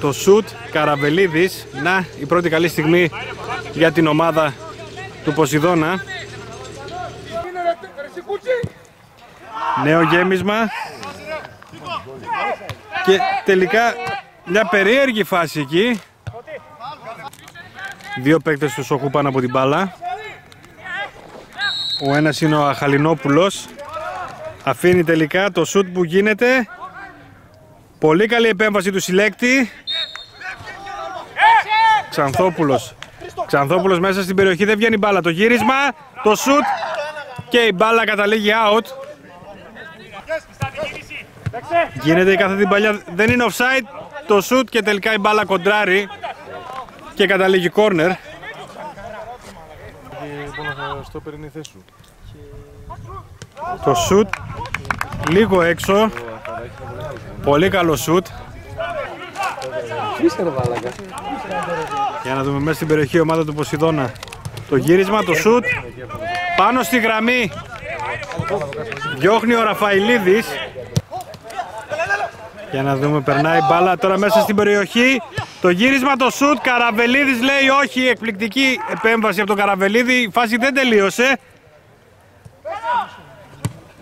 Το σουτ Καραβελίδης. Να, η πρώτη καλή στιγμή για την ομάδα του Ποσειδώνα. Νέο γέμισμα. Και τελικά μια περίεργη φάση εκεί. Δύο παίκτες τους Σόκου πάνω από την μπάλα. Ο ένας είναι ο Αχαλινόπουλος. Αφήνει τελικά το σουτ που γίνεται. Πολύ καλή επέμβαση του συλλέκτη. Ξανθόπουλος. Ξανθόπουλος μέσα στην περιοχή δεν βγαίνει μπάλα. Το γύρισμα, το σουτ και η μπάλα καταλήγει out. Γίνεται η κάθε την παλιά, δεν είναι offside το σουτ και τελικά η μπάλα κοντράρει και καταλήγει corner. Το σουτ λίγο έξω. Πολύ καλό σουτ. Για να δούμε μέσα στην περιοχή η ομάδα του Ποσειδώνα. Το γύρισμα, το σουτ. Πάνω στη γραμμή. Διώχνει ο Ραφαηλίδης. Για να δούμε, περνάει μπάλα τώρα μέσα στην περιοχή. Το γύρισμα, το σουτ. Καραβελίδης λέει όχι. Εκπληκτική επέμβαση από τον Καραβελίδη. Η φάση δεν τελείωσε.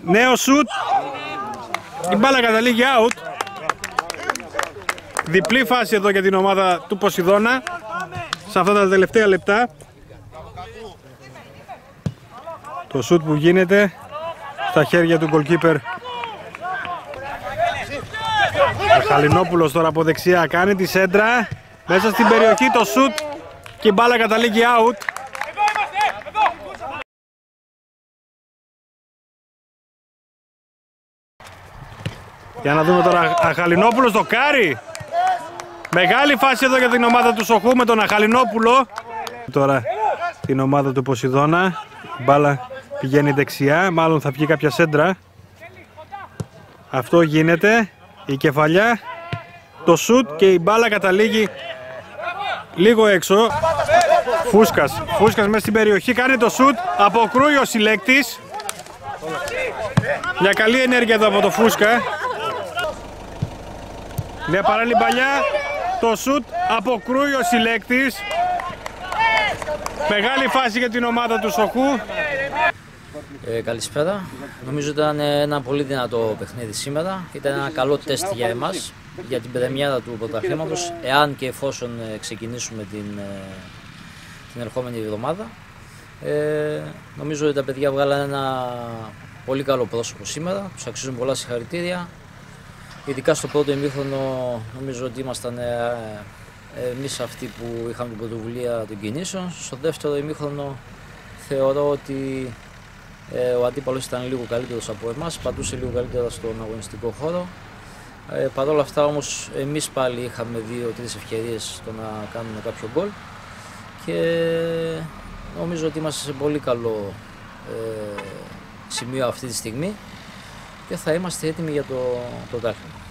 Νέο σουτ. Η μπάλα καταλήγει out. Διπλή φάση εδώ για την ομάδα του Ποσειδώνα. Σε αυτά τα τελευταία λεπτά. Το σουτ που γίνεται στα χέρια του goalkeeper Χαλινόπουλος τώρα από δεξιά κάνει τη σέντρα μέσα στην περιοχή το σουτ και η μπάλα καταλήγει out Για να δούμε τώρα Αχαλινόπουλος το κάρι Μεγάλη φάση εδώ για την ομάδα του Σοχού με τον Αχαλινόπουλο. Τώρα την ομάδα του Ποσειδώνα. Μπάλα πηγαίνει δεξιά. Μάλλον θα βγει κάποια σέντρα. Αυτό γίνεται. Η κεφαλιά, το σουτ και η μπάλα καταλήγει λίγο έξω. Φούσκας, Φούσκας μέσα στην περιοχή, κάνει το σουτ, αποκρούει ο συλλέκτης. Μια καλή ενέργεια εδώ από το Φούσκα. Μια παράλληλη παλιά, το σουτ, αποκρούει ο συλλέκτης. Μεγάλη φάση για την ομάδα του Σοχού. Ε, καλησπέρα. Νομίζω ήταν ένα πολύ δυνατό παιχνίδι σήμερα. Ήταν ένα καλό τεστ για εμάς, για την πρεμιέρα του πρωταθλήματος, εάν και εφόσον ε, ξεκινήσουμε την, ε, την ερχόμενη εβδομάδα. Ε, νομίζω ότι τα παιδιά βγάλαν ένα πολύ καλό πρόσωπο σήμερα, τους αξίζουν πολλά συγχαρητήρια. Ειδικά στο πρώτο ημίχρονο νομίζω ότι ήμασταν ε, εμείς αυτοί που είχαμε την πρωτοβουλία των κινήσεων. Στο δεύτερο ημίχρονο θεωρώ ότι ε, ο αντίπαλος ήταν λίγο καλύτερος από εμάς, πατούσε λίγο καλύτερα στον αγωνιστικό χώρο. Ε, Παρ' όλα αυτά όμως εμείς πάλι είχαμε δύο-τρεις ευκαιρίες στο να κάνουμε κάποιο γκολ και νομίζω ότι είμαστε σε πολύ καλό ε, σημείο αυτή τη στιγμή και θα είμαστε έτοιμοι για το πρωτάθλημα.